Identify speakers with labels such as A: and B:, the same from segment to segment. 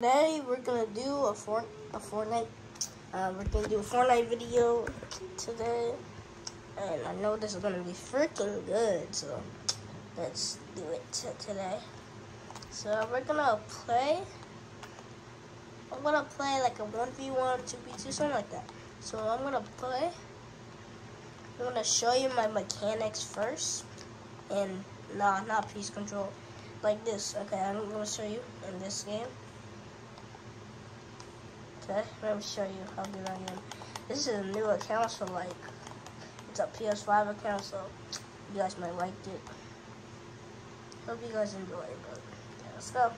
A: Today we're gonna do a fort a Fortnite. Uh, we're gonna do a Fortnite video today, and I know this is gonna be freaking good. So let's do it today. So we're gonna play. I'm gonna play like a one v one, two v two, something like that. So I'm gonna play. I'm gonna show you my mechanics first, and nah, not piece control, like this. Okay, I'm gonna show you in this game. Let me show you how good I am. This is a new account, so like, it's a PS5 account, so you guys might like it. Hope you guys enjoy it, but yeah, let's go.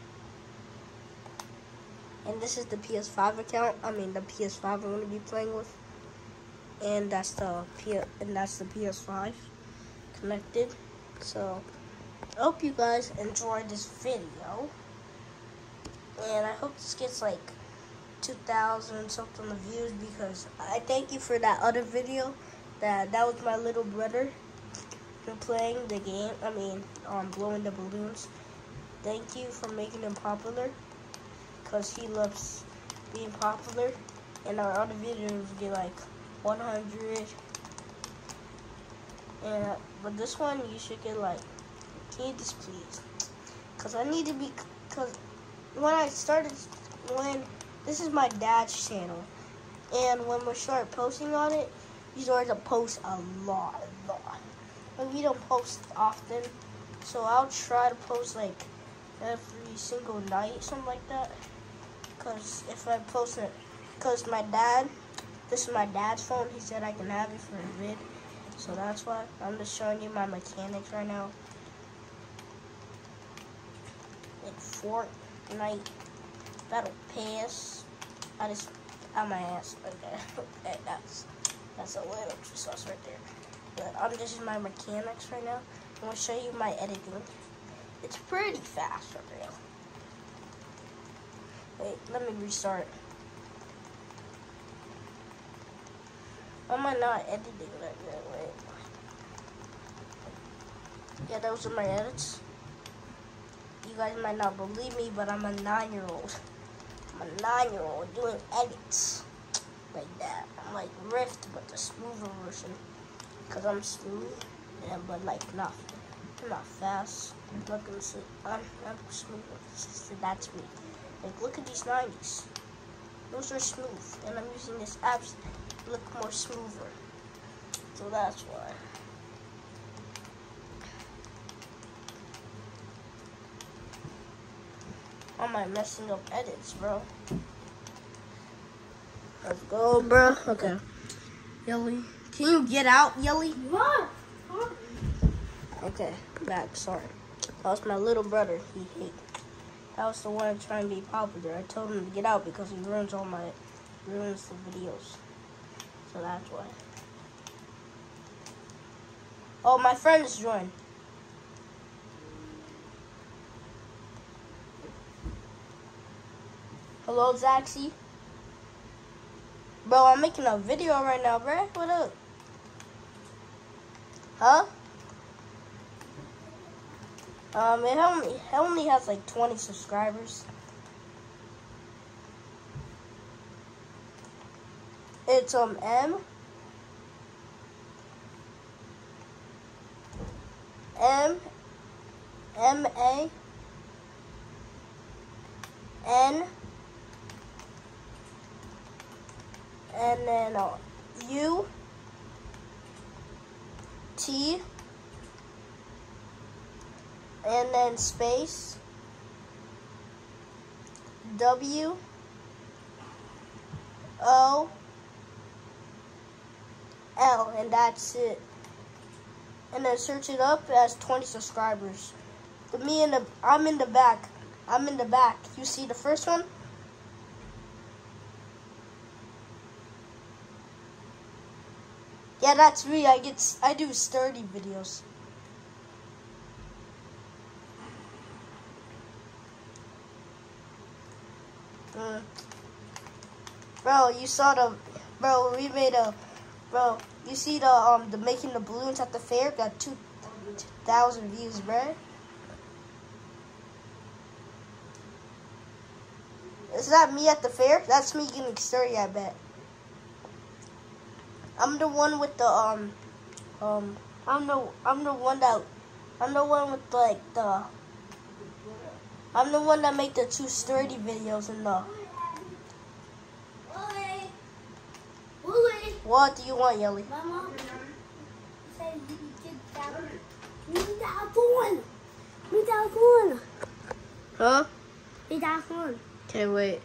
A: And this is the PS5 account. I mean, the PS5 I'm gonna be playing with, and that's the P and that's the PS5 connected. So, I hope you guys enjoyed this video, and I hope this gets like 2,000 something views because I thank you for that other video. That that was my little brother playing the game. I mean, um, blowing the balloons. Thank you for making him popular because he loves being popular. And our other videos get like 100. And uh, but this one you should get like, can you just please? Cause I need to be. Cause when I started when this is my dad's channel. And when we start posting on it, he's going to post a lot, a lot. But we don't post often. So I'll try to post like every single night, something like that. Because if I post it, because my dad, this is my dad's phone, he said I can have it for a vid. So that's why I'm just showing you my mechanics right now. Like Fortnite Battle Pass. I just on my ass. Okay, okay that's that's a little too sauce right there. But I'm just in my mechanics right now. I'm gonna show you my editing. It's pretty fast for real. Wait, let me restart. Why am I not editing like that? Wait. Yeah, those are my edits. You guys might not believe me, but I'm a nine-year-old. A nine-year-old doing edits like that. I'm like Rift, but the smoother version. Cause I'm smooth, yeah, but like not, I'm not fast. Look, I'm, I'm smooth. So that's me. Like, look at these 90s. Those are smooth, and I'm using this app to look more smoother. So that's why. Am I messing up edits, bro? Let's go, bro. Okay. Yelly. Can you get out, Yelly?
B: What?
A: Okay, back. Sorry. That was my little brother. He hate. That was the one trying to be popular. I told him to get out because he ruins all my ruins the videos. So that's why. Oh, my friend is joined. Hello, Zaxy. Bro, I'm making a video right now, bro. What up? Huh? Um, it only, it only has like 20 subscribers. It's um M M M A N and then uh, U T and then space W O L and that's it. And then search it up as 20 subscribers. Me in the I'm in the back. I'm in the back. You see the first one? Yeah, that's me. I get I do sturdy videos. Mm. Bro, you saw the bro. We made a bro. You see the um the making the balloons at the fair got two thousand views, bro. Is that me at the fair? That's me getting sturdy, I bet. I'm the one with the um um I'm the I'm the one that I'm the one with like the I'm the one that make the two sturdy videos in the What do you want, Yelly?
B: Mom said you did that. You did that one. You did that one.
A: Huh?
B: You did that one.
A: Okay, wait.